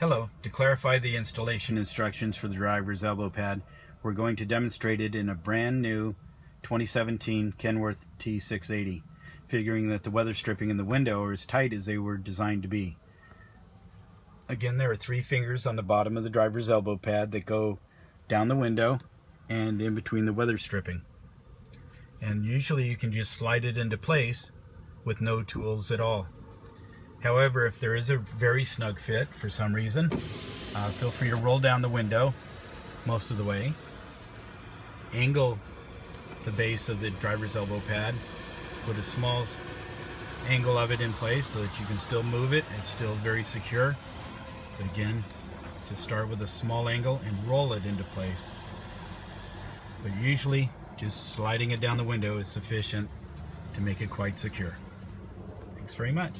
Hello, to clarify the installation instructions for the driver's elbow pad, we're going to demonstrate it in a brand new 2017 Kenworth T680, figuring that the weather stripping in the window are as tight as they were designed to be. Again, there are three fingers on the bottom of the driver's elbow pad that go down the window and in between the weather stripping. And usually you can just slide it into place with no tools at all. However, if there is a very snug fit for some reason, uh, feel free to roll down the window most of the way, angle the base of the driver's elbow pad, put a small angle of it in place so that you can still move it. It's still very secure. But again, to start with a small angle and roll it into place. But usually, just sliding it down the window is sufficient to make it quite secure. Thanks very much.